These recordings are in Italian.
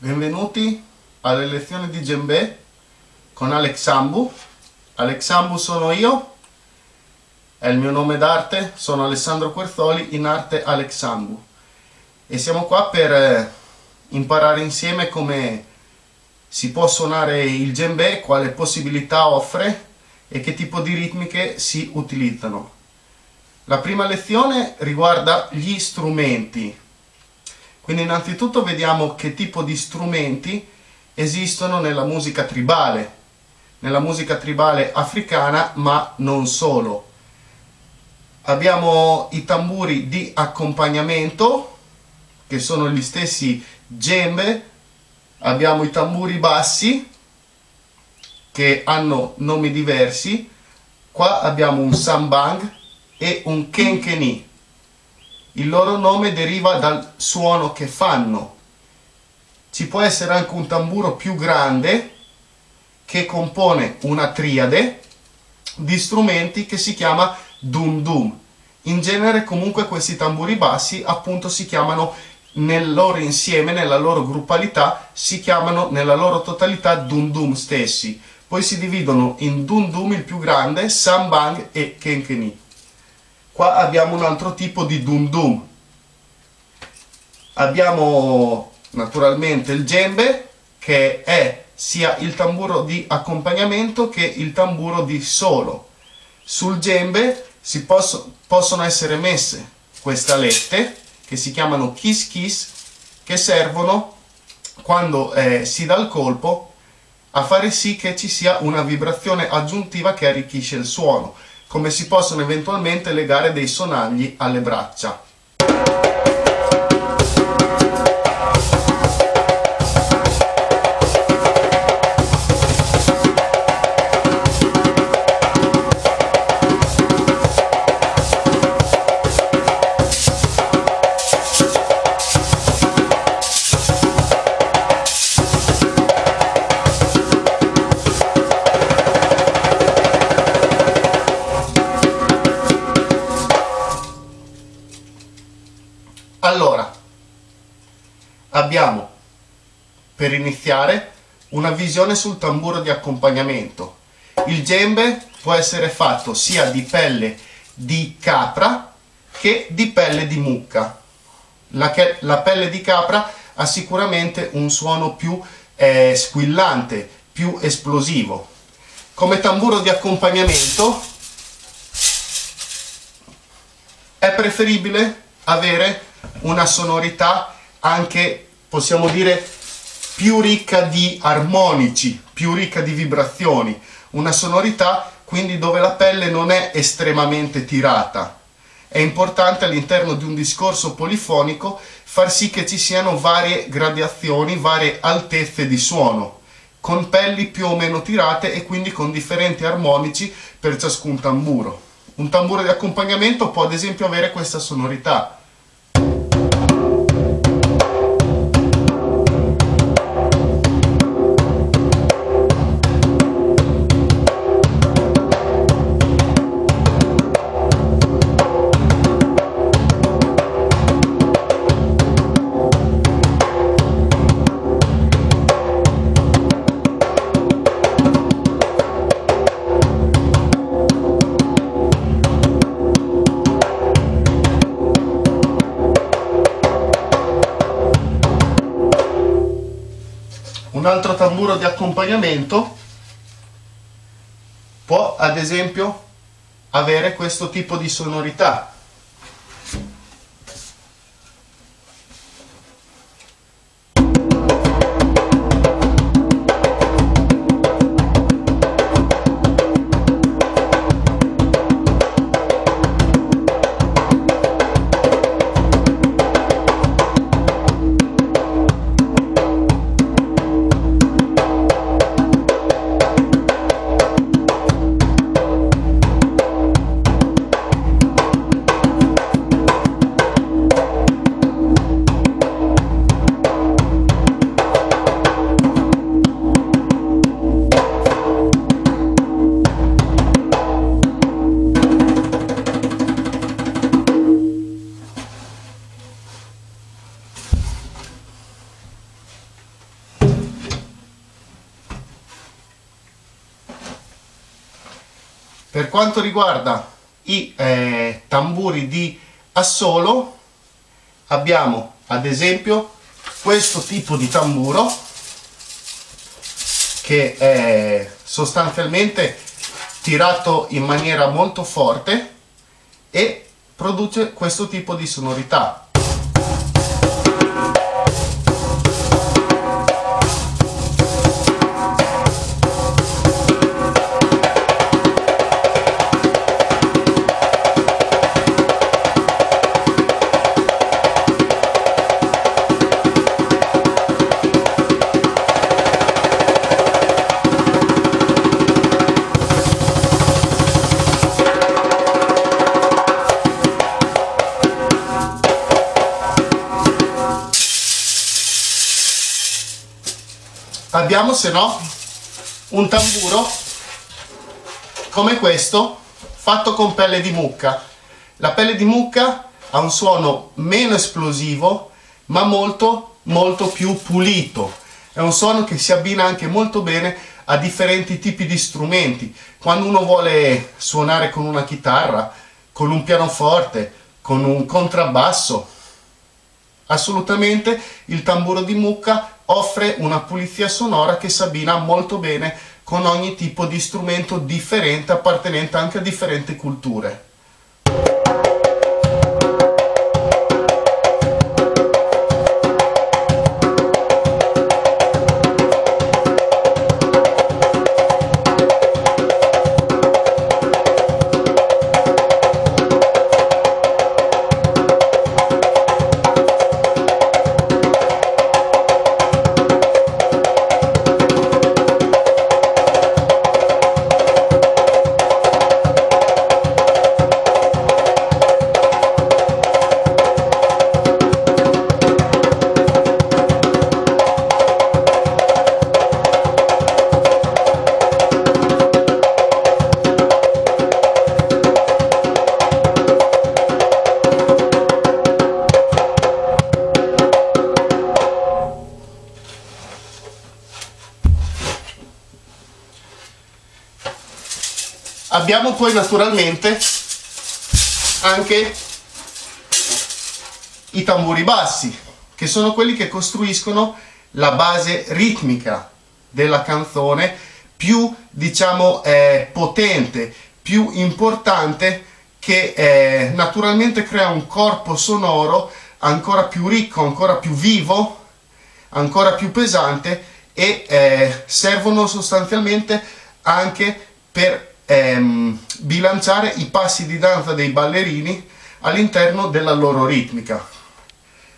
Benvenuti alle lezioni di djembe con Alex Sambu. Alex Sambu sono io, è il mio nome d'arte, sono Alessandro Querzoli, in arte Alex Sambu. E siamo qua per eh, imparare insieme come si può suonare il djembe, quale possibilità offre e che tipo di ritmiche si utilizzano. La prima lezione riguarda gli strumenti. Quindi innanzitutto vediamo che tipo di strumenti esistono nella musica tribale, nella musica tribale africana, ma non solo. Abbiamo i tamburi di accompagnamento, che sono gli stessi djembe, abbiamo i tamburi bassi, che hanno nomi diversi, qua abbiamo un sambang, e un kenkeni. Il loro nome deriva dal suono che fanno. Ci può essere anche un tamburo più grande che compone una triade di strumenti che si chiama dum dum. In genere comunque questi tamburi bassi appunto si chiamano nel loro insieme, nella loro gruppalità, si chiamano nella loro totalità dum dum stessi. Poi si dividono in dum dum il più grande, sambang e kenkeni. Qua abbiamo un altro tipo di dum dum. Abbiamo naturalmente il djembe che è sia il tamburo di accompagnamento che il tamburo di solo. Sul djembe si posso, possono essere messe queste alette che si chiamano kiss kiss che servono quando eh, si dà il colpo a fare sì che ci sia una vibrazione aggiuntiva che arricchisce il suono come si possono eventualmente legare dei sonagli alle braccia. Abbiamo per iniziare una visione sul tamburo di accompagnamento. Il gembe può essere fatto sia di pelle di capra che di pelle di mucca. La, che, la pelle di capra ha sicuramente un suono più eh, squillante, più esplosivo. Come tamburo di accompagnamento è preferibile avere una sonorità anche, possiamo dire, più ricca di armonici, più ricca di vibrazioni, una sonorità quindi dove la pelle non è estremamente tirata. È importante all'interno di un discorso polifonico far sì che ci siano varie gradazioni, varie altezze di suono, con pelli più o meno tirate e quindi con differenti armonici per ciascun tamburo. Un tamburo di accompagnamento può ad esempio avere questa sonorità. Tamburo di accompagnamento può ad esempio avere questo tipo di sonorità. Per quanto riguarda i eh, tamburi di assolo, abbiamo ad esempio questo tipo di tamburo che è sostanzialmente tirato in maniera molto forte e produce questo tipo di sonorità abbiamo se no un tamburo come questo fatto con pelle di mucca. La pelle di mucca ha un suono meno esplosivo ma molto molto più pulito. È un suono che si abbina anche molto bene a differenti tipi di strumenti. Quando uno vuole suonare con una chitarra con un pianoforte con un contrabbasso assolutamente il tamburo di mucca offre una pulizia sonora che si abbina molto bene con ogni tipo di strumento differente appartenente anche a differenti culture. Abbiamo poi naturalmente anche i tamburi bassi, che sono quelli che costruiscono la base ritmica della canzone più diciamo eh, potente, più importante che eh, naturalmente crea un corpo sonoro ancora più ricco, ancora più vivo, ancora più pesante e eh, servono sostanzialmente anche per ehm, bilanciare i passi di danza dei ballerini all'interno della loro ritmica.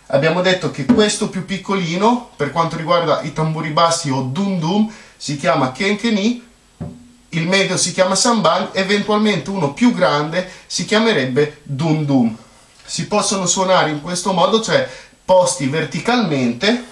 Abbiamo detto che questo più piccolino, per quanto riguarda i tamburi bassi o dum dum, si chiama kenkeni, il medio si chiama samban, eventualmente uno più grande si chiamerebbe dum dum. Si possono suonare in questo modo, cioè posti verticalmente,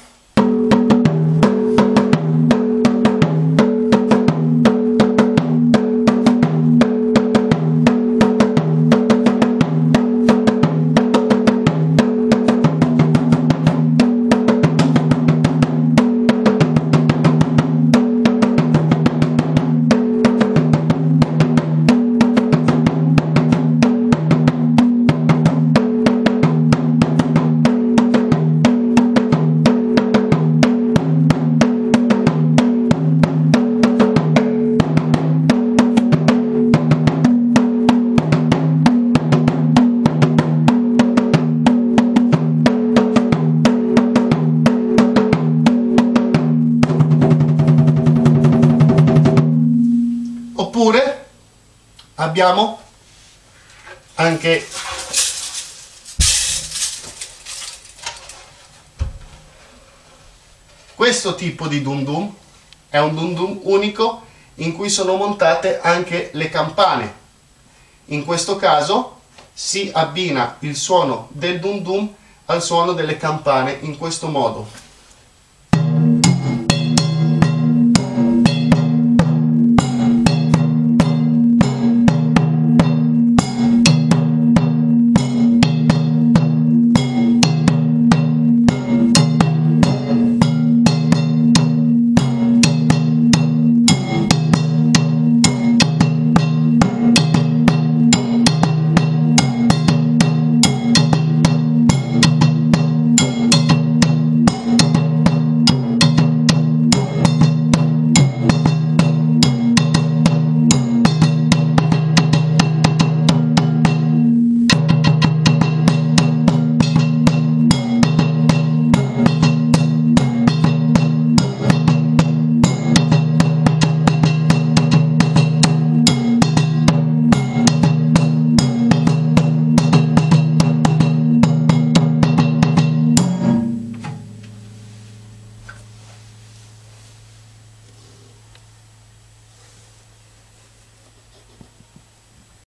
abbiamo anche questo tipo di dum dum. È un dum dum unico in cui sono montate anche le campane. In questo caso si abbina il suono del dum dum al suono delle campane in questo modo